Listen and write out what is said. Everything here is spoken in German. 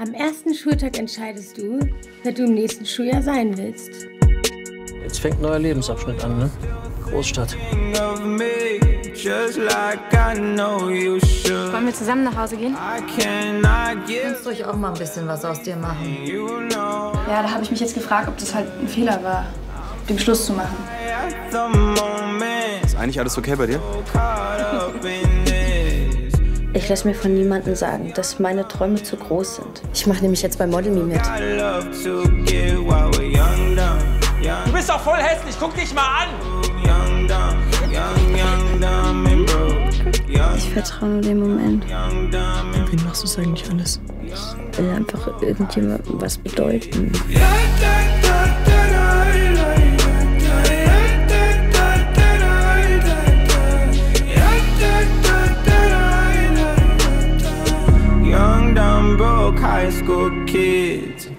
Am ersten Schultag entscheidest du, wer du im nächsten Schuljahr sein willst. Jetzt fängt ein neuer Lebensabschnitt an, ne? Großstadt. Wollen wir zusammen nach Hause gehen? Kannst ruhig auch mal ein bisschen was aus dir machen. Ja, da habe ich mich jetzt gefragt, ob das halt ein Fehler war, den Schluss zu machen. Ist eigentlich alles okay bei dir? Ich lasse mir von niemandem sagen, dass meine Träume zu groß sind. Ich mache nämlich jetzt bei Model Me mit. Du bist doch voll hässlich, guck dich mal an! Ich vertraue nur dem Moment. Für wen machst du es eigentlich alles? Ich will einfach irgendjemandem was bedeuten. Young, high school kids.